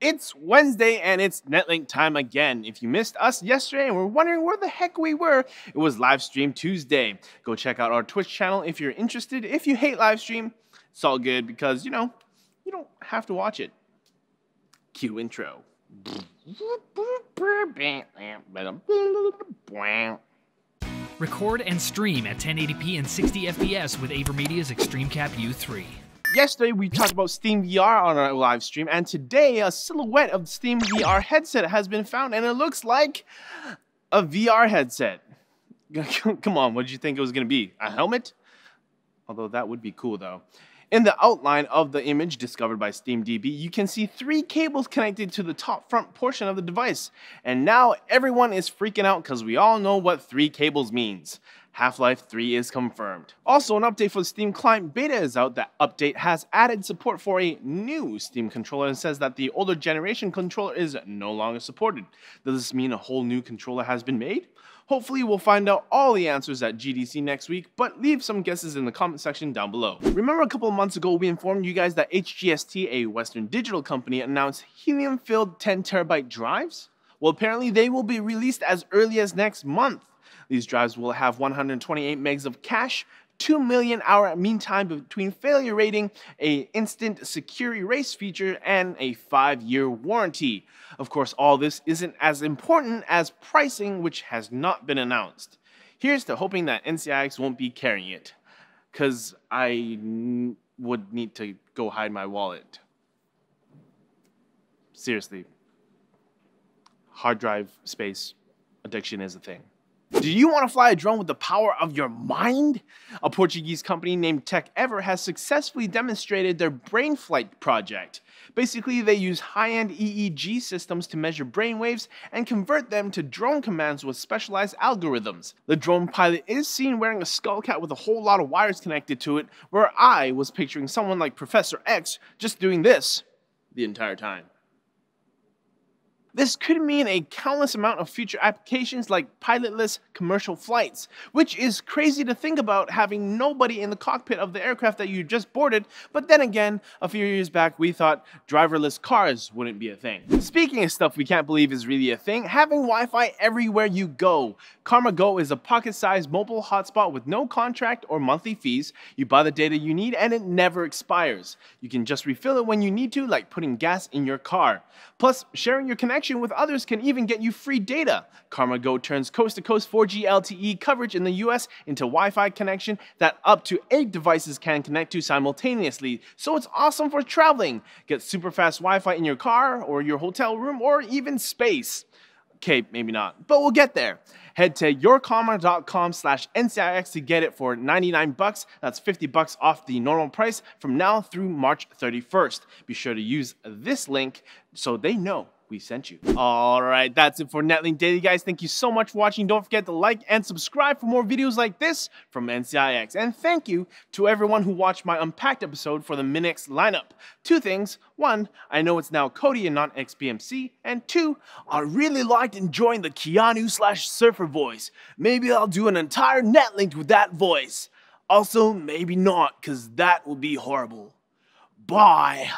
It's Wednesday and it's Netlink time again. If you missed us yesterday and were wondering where the heck we were, it was live stream Tuesday. Go check out our Twitch channel if you're interested. If you hate live stream, it's all good because, you know, you don't have to watch it. Cue intro. Record and stream at 1080p and 60 FPS with AverMedia's ExtremeCap U3. Yesterday we talked about Steam VR on our live stream, and today a silhouette of the Steam VR headset has been found, and it looks like a VR headset. Come on, what did you think it was going to be? A helmet? Although that would be cool though. In the outline of the image discovered by SteamDB, you can see three cables connected to the top front portion of the device. And now everyone is freaking out because we all know what three cables means. Half-Life 3 is confirmed. Also, an update for the Steam Client Beta is out. That update has added support for a new Steam controller and says that the older generation controller is no longer supported. Does this mean a whole new controller has been made? Hopefully we'll find out all the answers at GDC next week, but leave some guesses in the comment section down below. Remember a couple of months ago we informed you guys that HGST, a Western digital company, announced helium-filled 10TB drives? Well, apparently they will be released as early as next month. These drives will have 128 megs of cache, 2 million hour mean time between failure rating, a instant secure erase feature, and a 5 year warranty. Of course, all this isn't as important as pricing, which has not been announced. Here's to hoping that NCIX won't be carrying it, because I would need to go hide my wallet. Seriously, hard drive space addiction is a thing. Do you want to fly a drone with the power of your mind? A Portuguese company named Tekever has successfully demonstrated their Brainflight project. Basically, they use high-end EEG systems to measure brain waves and convert them to drone commands with specialized algorithms. The drone pilot is seen wearing a skull cap with a whole lot of wires connected to it, where I was picturing someone like Professor X just doing this the entire time. This could mean a countless amount of future applications like pilotless commercial flights, which is crazy to think about having nobody in the cockpit of the aircraft that you just boarded, but then again, a few years back we thought driverless cars wouldn't be a thing. Speaking of stuff we can't believe is really a thing, having Wi-Fi everywhere you go. Karma Go is a pocket-sized mobile hotspot with no contract or monthly fees. You buy the data you need and it never expires. You can just refill it when you need to, like putting gas in your car. Plus, sharing your connection connection with others can even get you free data. Karma Go turns coast-to-coast 4G LTE coverage in the US into Wi-Fi connection that up to 8 devices can connect to simultaneously, so it's awesome for traveling. Get super fast Wi-Fi in your car, or your hotel room, or even space. Okay, maybe not, but we'll get there. Head to yourkarma.com slash NCIX to get it for 99 bucks. That's 50 bucks off the normal price from now through March 31st. Be sure to use this link so they know we sent you. All right, that's it for Netlink Daily, guys. Thank you so much for watching. Don't forget to like and subscribe for more videos like this from NCIX. And thank you to everyone who watched my Unpacked episode for the Minix lineup. Two things. One, I know it's now Kodi and not XBMC. And two, I really liked enjoying the Keanu slash Surfer voice. Maybe I'll do an entire Netlink with that voice. Also, maybe not, because that would be horrible. Bye.